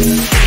Thank you.